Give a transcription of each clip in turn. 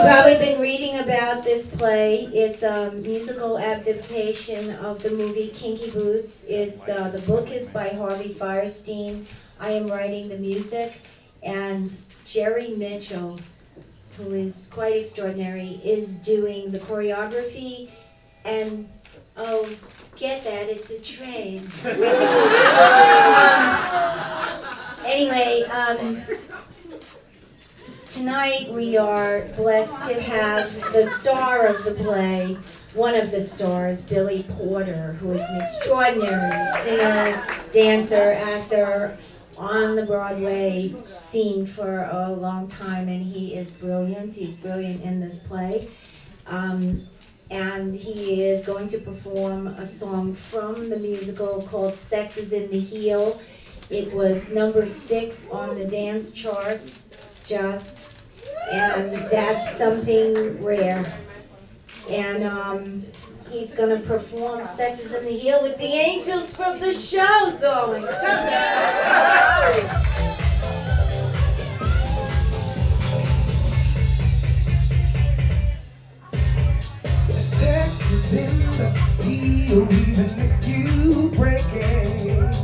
You've probably been reading about this play. It's a musical adaptation of the movie Kinky Boots. It's, uh, the book is by Harvey Fierstein. I am writing the music, and Jerry Mitchell, who is quite extraordinary, is doing the choreography. And oh, get that? It's a trade. um, anyway, um, Tonight we are blessed to have the star of the play, one of the stars, Billy Porter, who is an extraordinary singer, dancer, actor on the Broadway scene for a long time, and he is brilliant. He's brilliant in this play. Um, and he is going to perform a song from the musical called Sex is in the Heel. It was number six on the dance charts just, and that's something rare. And um, he's gonna perform Sex is in the Heel with the angels from the show, darling. Come Sex is in the heel, even if you break it.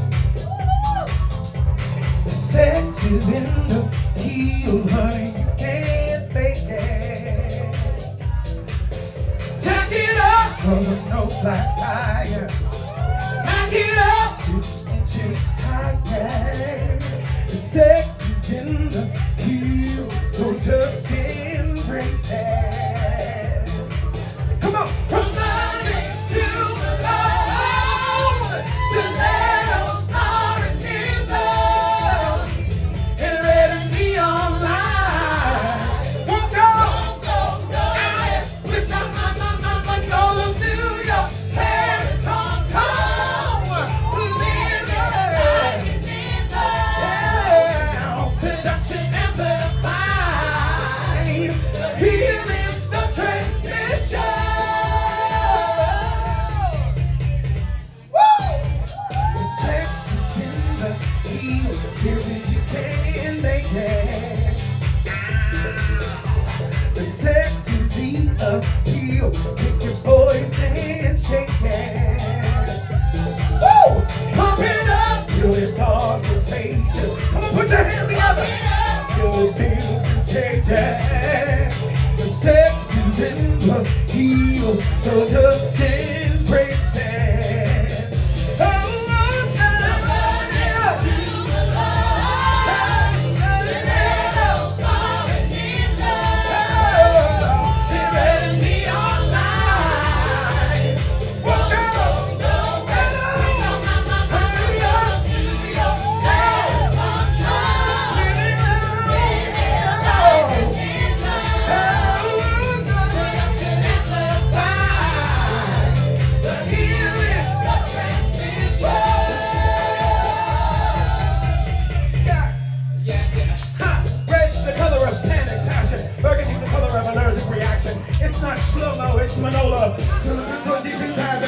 The sex is in the heel, honey, cause I'm no flat tire. Knock it up,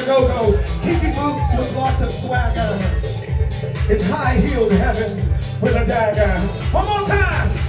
go-go. Kinky boots with lots of swagger. It's high-heeled heaven with a dagger. One more time.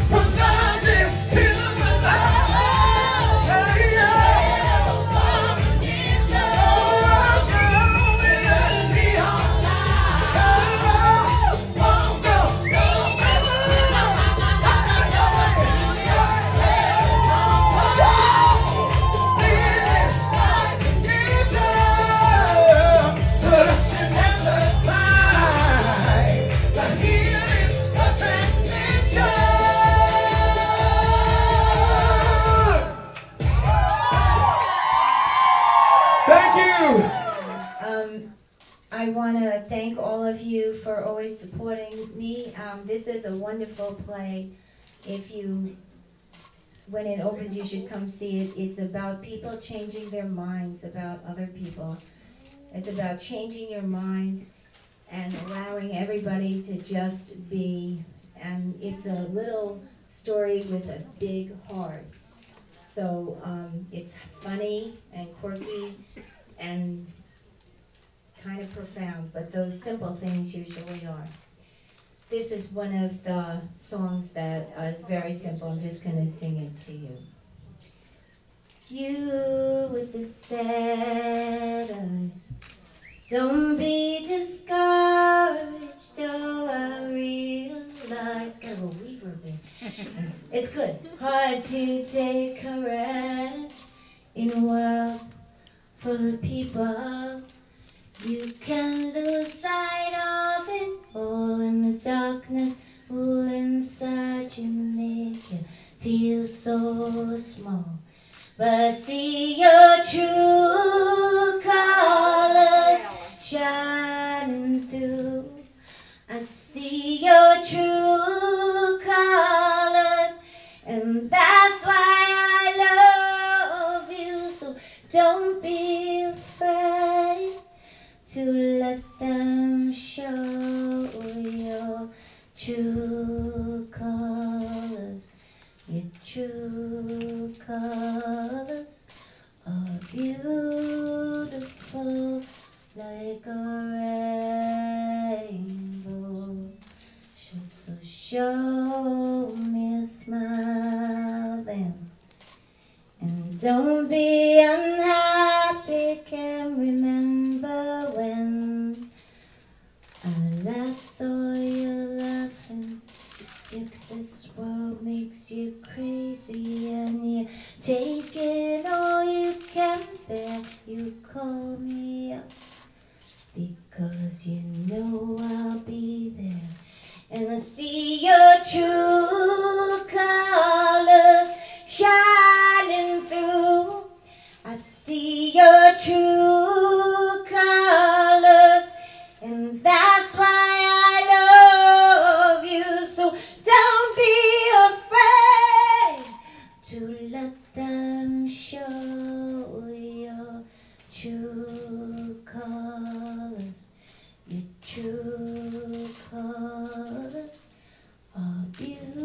I want to thank all of you for always supporting me. Um, this is a wonderful play. If you, when it opens, you should come see it. It's about people changing their minds about other people. It's about changing your mind and allowing everybody to just be. And it's a little story with a big heart. So um, it's funny and quirky and kind of profound, but those simple things usually are. This is one of the songs that is very simple. I'm just going to sing it to you. You with the sad eyes. Don't be discouraged, though I realize. Got a reverb there. It's, it's good. Hard to take courage in a world full of people. You can lose sight of it all in the darkness. Who inside you make you feel so small. But see your true colors shining through. I see your true true colors. Your true colors are beautiful like a rainbow. So, so show me a smile then. And don't be True colors are beautiful.